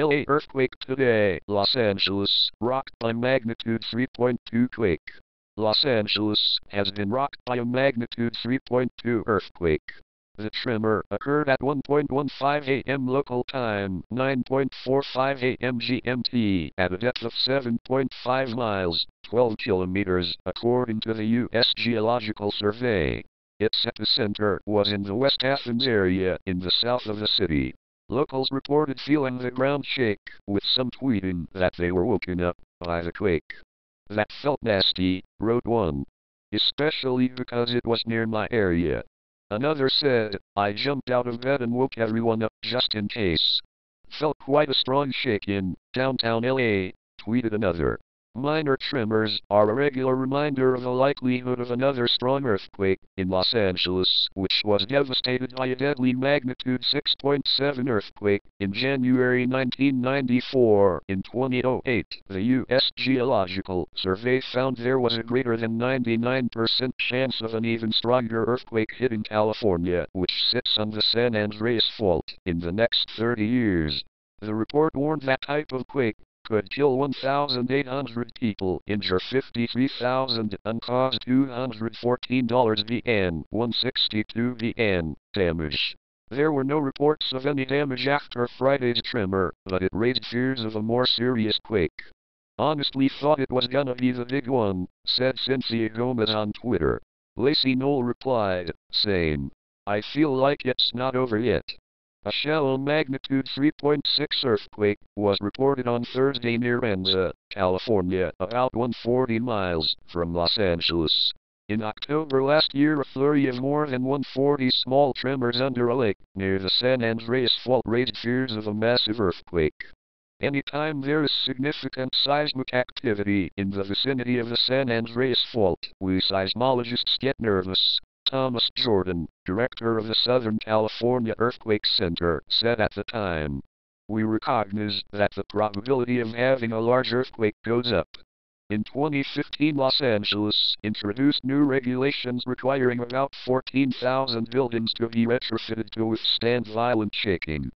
LA earthquake today. Los Angeles, rocked by magnitude 3.2 quake. Los Angeles has been rocked by a magnitude 3.2 earthquake. The tremor occurred at 1.15 a.m. local time, 9.45 a.m. GMT, at a depth of 7.5 miles, 12 kilometers, according to the U.S. Geological Survey. Its epicenter was in the West Athens area, in the south of the city. Locals reported feeling the ground shake, with some tweeting that they were woken up by the quake. That felt nasty, wrote one. Especially because it was near my area. Another said, I jumped out of bed and woke everyone up just in case. Felt quite a strong shake in downtown LA, tweeted another. Minor tremors are a regular reminder of the likelihood of another strong earthquake in Los Angeles, which was devastated by a deadly magnitude 6.7 earthquake in January 1994. In 2008, the U.S. Geological Survey found there was a greater than 99% chance of an even stronger earthquake hitting California, which sits on the San Andreas Fault, in the next 30 years. The report warned that type of quake could kill 1,800 people, injure 53,000, and cause $214 VN, 162 VN, damage. There were no reports of any damage after Friday's tremor, but it raised fears of a more serious quake. Honestly thought it was gonna be the big one, said Cynthia Gomez on Twitter. Lacey Knoll replied, same. I feel like it's not over yet. A shallow magnitude 3.6 earthquake was reported on Thursday near Anza, California, about 140 miles from Los Angeles. In October last year, a flurry of more than 140 small tremors under a lake near the San Andreas Fault raised fears of a massive earthquake. Anytime there is significant seismic activity in the vicinity of the San Andreas Fault, we seismologists get nervous. Thomas Jordan, director of the Southern California Earthquake Center, said at the time. We recognize that the probability of having a large earthquake goes up. In 2015, Los Angeles introduced new regulations requiring about 14,000 buildings to be retrofitted to withstand violent shaking.